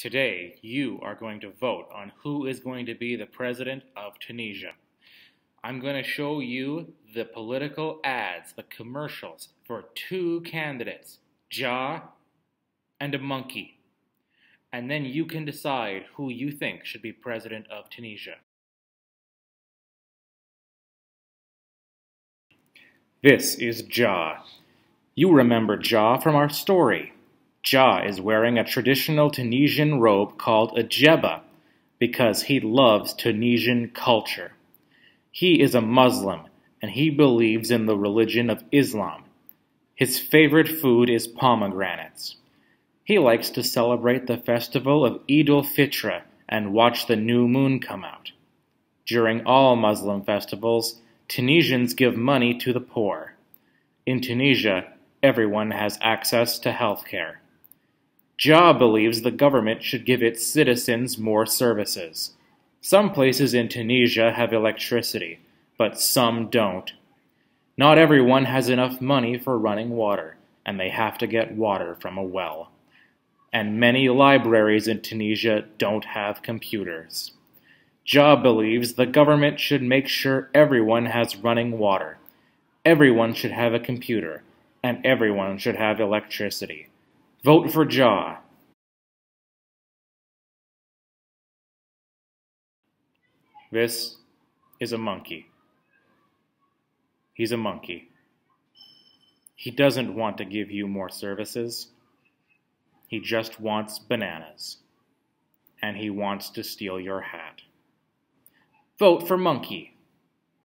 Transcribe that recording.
Today, you are going to vote on who is going to be the president of Tunisia. I'm going to show you the political ads, the commercials for two candidates, Jah and a monkey. And then you can decide who you think should be president of Tunisia. This is Jah. You remember Jah from our story. Jah is wearing a traditional Tunisian robe called a djebba because he loves Tunisian culture. He is a Muslim and he believes in the religion of Islam. His favorite food is pomegranates. He likes to celebrate the festival of Eid al-Fitr and watch the new moon come out. During all Muslim festivals, Tunisians give money to the poor. In Tunisia, everyone has access to health care. Jah believes the government should give its citizens more services. Some places in Tunisia have electricity, but some don't. Not everyone has enough money for running water, and they have to get water from a well. And many libraries in Tunisia don't have computers. Jah believes the government should make sure everyone has running water. Everyone should have a computer, and everyone should have electricity. Vote for Jah. This is a monkey. He's a monkey. He doesn't want to give you more services. He just wants bananas. And he wants to steal your hat. Vote for Monkey.